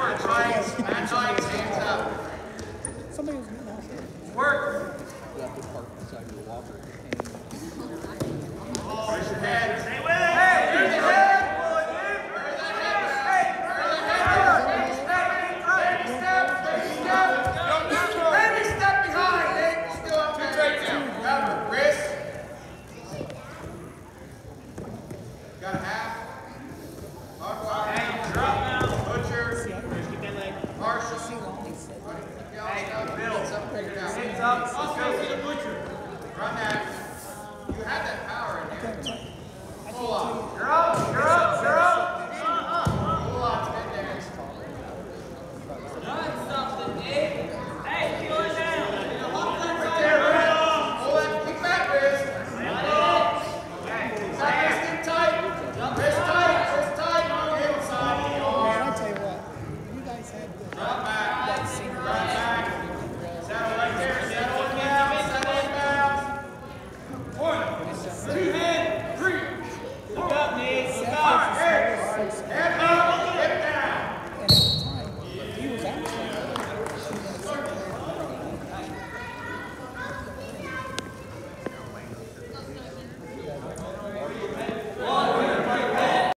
Work, Giants. Giants, hands up. Somebody was doing that. Work. Park beside your your. Up. To the butcher. Run that. You had that power in there. Pull up. You're up. You're Yes.